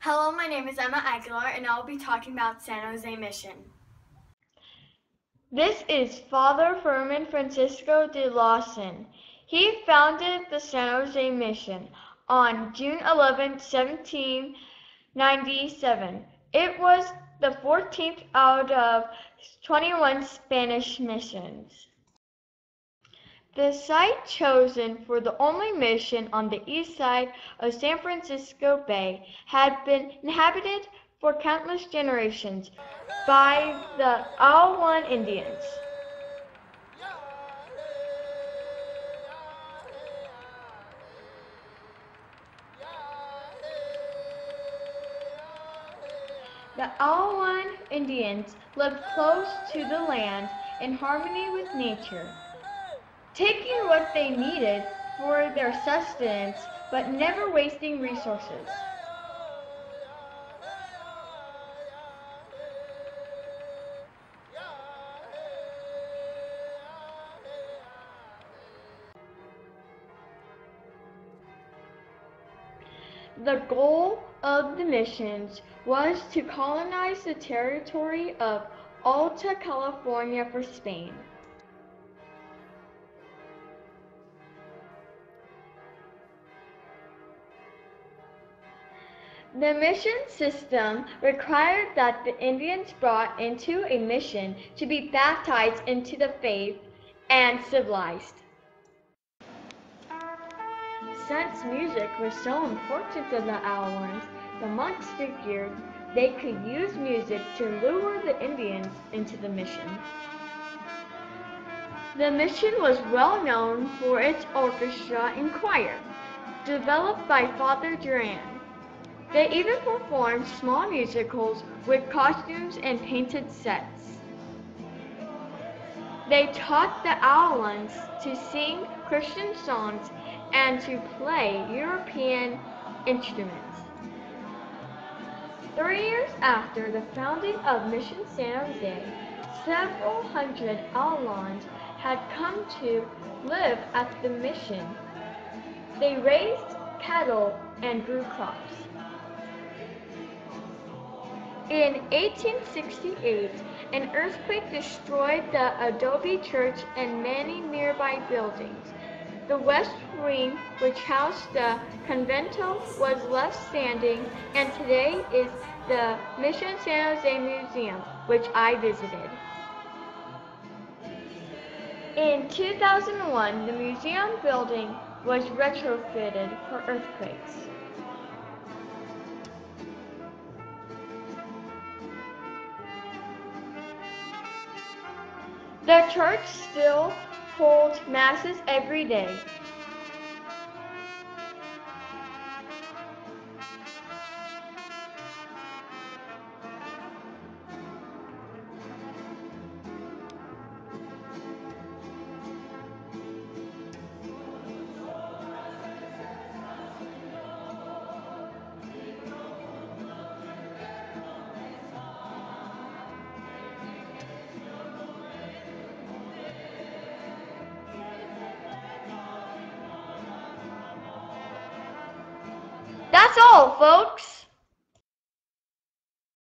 Hello, my name is Emma Aguilar, and I'll be talking about San Jose Mission. This is Father Fermín Francisco de Lasuén. He founded the San Jose Mission on June 11, 1797. It was the 14th out of 21 Spanish missions. The site chosen for the only mission on the east side of San Francisco Bay had been inhabited for countless generations by the Alewan Indians. The Alewan Indians lived close to the land in harmony with nature taking what they needed for their sustenance, but never wasting resources. The goal of the missions was to colonize the territory of Alta California for Spain. The mission system required that the Indians brought into a mission to be baptized into the faith and civilized. Since music was so important to the Alawans, the monks figured they could use music to lure the Indians into the mission. The mission was well known for its orchestra and choir, developed by Father Duran. They even performed small musicals with costumes and painted sets. They taught the Alawans to sing Christian songs and to play European instruments. Three years after the founding of Mission San Jose, several hundred Alawans had come to live at the mission. They raised cattle and grew crops. In 1868, an earthquake destroyed the adobe church and many nearby buildings. The west wing, which housed the convento, was left standing, and today is the Mission San Jose Museum, which I visited. In 2001, the museum building was retrofitted for earthquakes. The church still holds masses every day. That's all, folks.